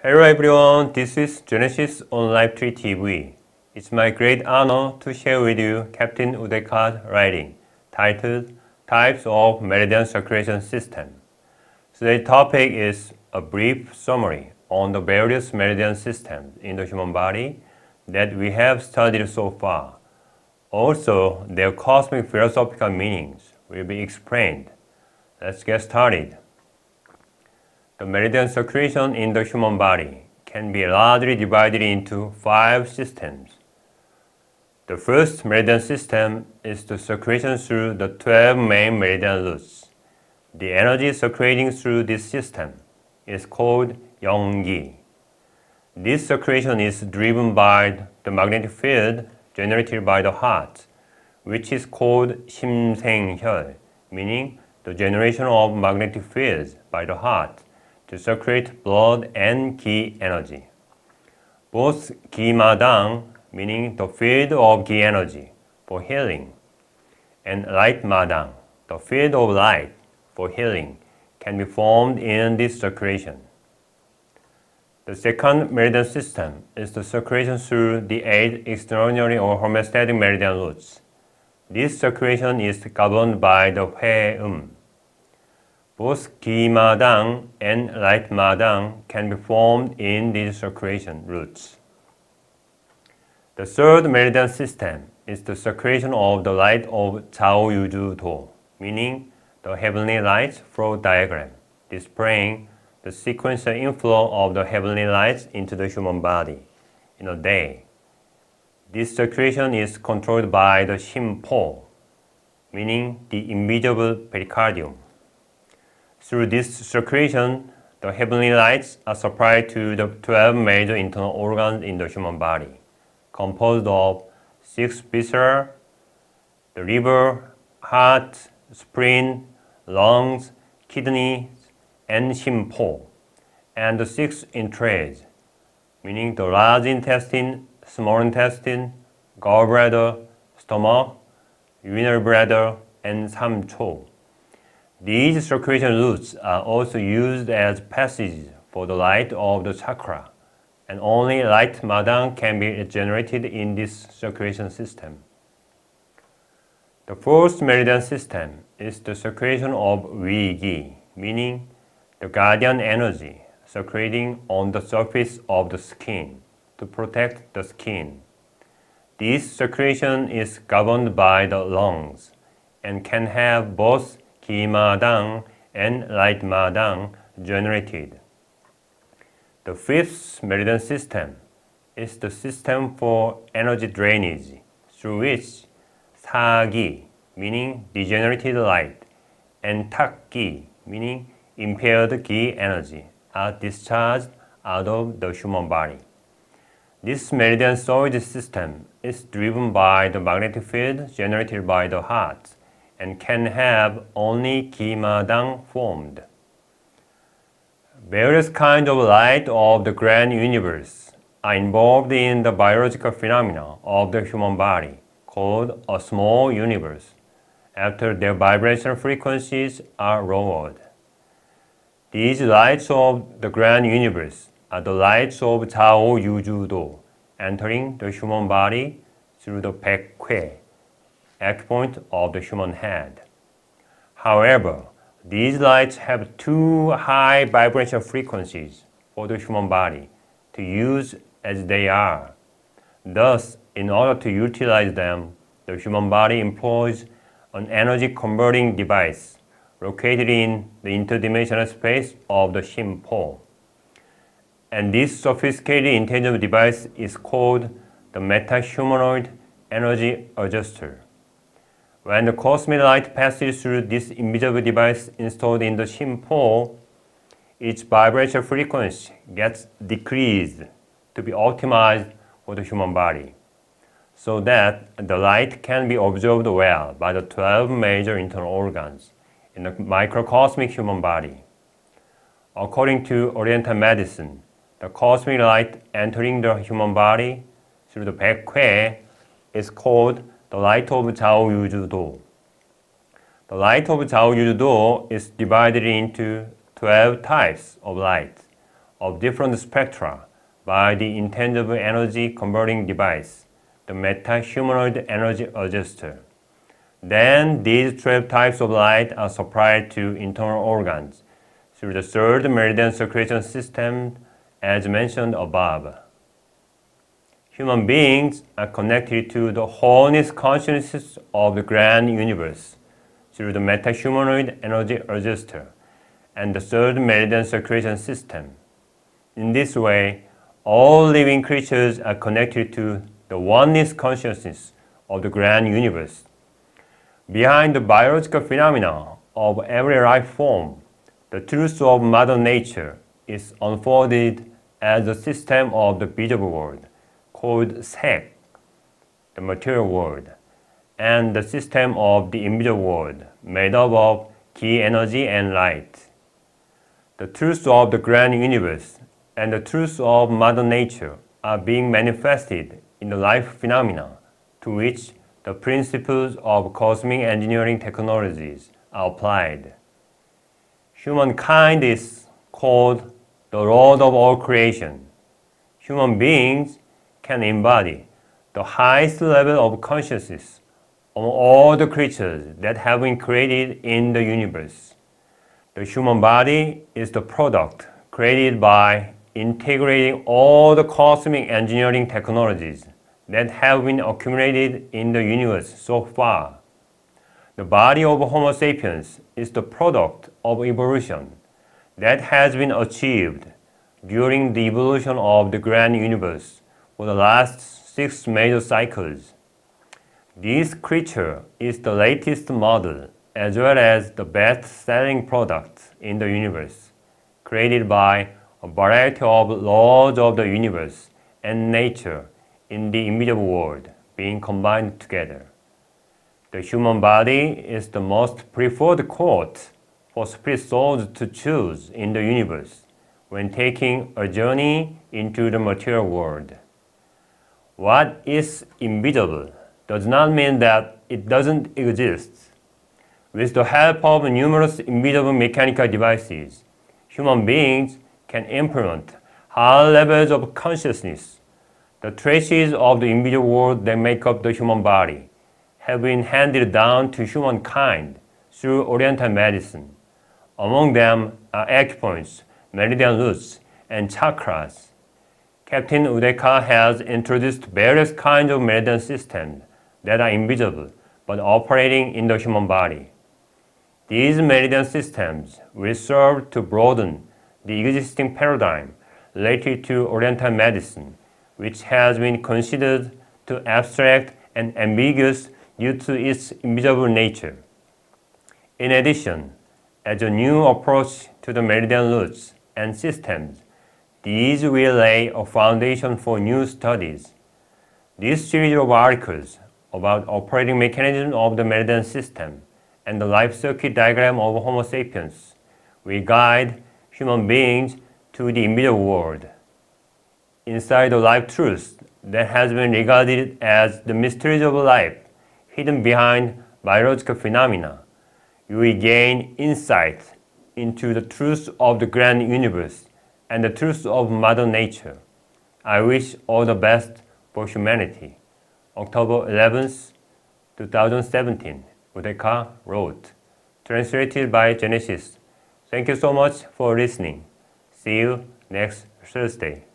Hello everyone, this is Genesis on Life Tree TV. It's my great honor to share with you Captain Udeka's writing titled Types of Meridian Circulation System. Today's topic is a brief summary on the various meridian systems in the human body that we have studied so far. Also, their cosmic philosophical meanings will be explained. Let's get started. The meridian circulation in the human body can be largely divided into five systems. The first meridian system is the circulation through the 12 main meridian routes. The energy circulating through this system is called Yonggi. This circulation is driven by the magnetic field generated by the heart, which is called 심생혈, meaning the generation of magnetic fields by the heart to circulate blood and ki energy. Both ki madang, meaning the field of ki energy for healing, and light madang, the field of light for healing, can be formed in this circulation. The second meridian system is the circulation through the eight extraordinary or homeostatic meridian routes. This circulation is governed by the Hweum, both Ki-madang and Light-madang can be formed in these circulation routes. The third meridian system is the circulation of the light of Chao Yuju Do, meaning the heavenly light flow diagram, displaying the sequential inflow of the heavenly lights into the human body in a day. This circulation is controlled by the Shimpo, meaning the invisible pericardium. Through this circulation, the heavenly lights are supplied to the 12 major internal organs in the human body, composed of six viscera, the liver, heart, spleen, lungs, kidneys, and shimpo, and the six entrails, meaning the large intestine, small intestine, gallbladder, stomach, urinary bladder, and samcho. These circulation routes are also used as passages for the light of the chakra, and only light madang can be generated in this circulation system. The fourth meridian system is the circulation of Wigi, meaning the guardian energy circulating on the surface of the skin to protect the skin. This circulation is governed by the lungs and can have both Ki-madang and Light-madang generated. The fifth meridian system is the system for energy drainage through which Sagi, meaning degenerated light, and Takgi, meaning impaired ki energy, are discharged out of the human body. This meridian storage system is driven by the magnetic field generated by the heart and can have only Ki-madang formed. Various kinds of light of the grand universe are involved in the biological phenomena of the human body, called a small universe, after their vibration frequencies are lowered. These lights of the grand universe are the lights of Chao Yuju Do, entering the human body through the Baekhui, point of the human head. However, these lights have too high vibration frequencies for the human body to use as they are. Thus, in order to utilize them, the human body employs an energy converting device located in the interdimensional space of the Shimpo. And this sophisticated intelligent device is called the meta-humanoid energy adjuster. When the cosmic light passes through this invisible device installed in the Shimpo, its vibration frequency gets decreased to be optimized for the human body, so that the light can be observed well by the 12 major internal organs in the microcosmic human body. According to Oriental medicine, the cosmic light entering the human body through the Baekhui is called the light of Chao Yuju Do. The light of Chao Yuju Do is divided into 12 types of light, of different spectra by the intangible energy converting device, the meta-humanoid energy adjuster. Then these 12 types of light are supplied to internal organs through the third meridian circulation system as mentioned above. Human beings are connected to the wholeness consciousness of the grand universe through the meta-humanoid energy adjuster and the third meridian circulation system. In this way, all living creatures are connected to the oneness consciousness of the grand universe. Behind the biological phenomena of every life form, the truth of Mother Nature is unfolded as a system of the visible world, called Sek, the material world, and the system of the invisible world, made up of ki energy and light. The truths of the grand universe and the truths of Mother Nature are being manifested in the life phenomena to which the principles of cosmic engineering technologies are applied. Humankind is called the Lord of all creation. Human beings can embody the highest level of consciousness among all the creatures that have been created in the universe. The human body is the product created by integrating all the cosmic engineering technologies that have been accumulated in the universe so far. The body of Homo sapiens is the product of evolution that has been achieved during the evolution of the grand universe for the last six major cycles. This creature is the latest model as well as the best-selling product in the universe, created by a variety of laws of the universe and nature in the immediate world being combined together. The human body is the most preferred court for spirit souls to choose in the universe when taking a journey into the material world. What is invisible does not mean that it doesn't exist. With the help of numerous invisible mechanical devices, human beings can implement high levels of consciousness. The traces of the invisible world that make up the human body have been handed down to humankind through Oriental medicine. Among them are acupoints, meridian routes, and chakras. Captain Udeka has introduced various kinds of meridian systems that are invisible but operating in the human body. These meridian systems will serve to broaden the existing paradigm related to Oriental medicine, which has been considered too abstract and ambiguous due to its invisible nature. In addition, as a new approach to the meridian routes and systems, these will lay a foundation for new studies. This series of articles about operating mechanism of the meridian system and the life circuit diagram of Homo sapiens will guide human beings to the invisible world. Inside the life truth that has been regarded as the mysteries of life hidden behind biological phenomena, you will gain insight into the truth of the grand universe and the truth of Mother Nature. I wish all the best for humanity. October 11th, 2017, Udeka wrote. Translated by Genesis. Thank you so much for listening. See you next Thursday.